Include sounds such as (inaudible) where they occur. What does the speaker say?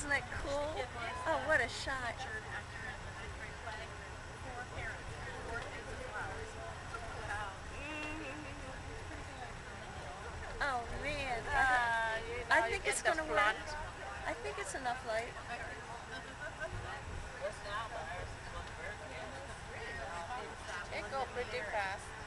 Isn't that cool? Oh, what a shot. Mm. Oh man, (laughs) uh, I, think it's gonna work. I think it's enough light. It go pretty fast.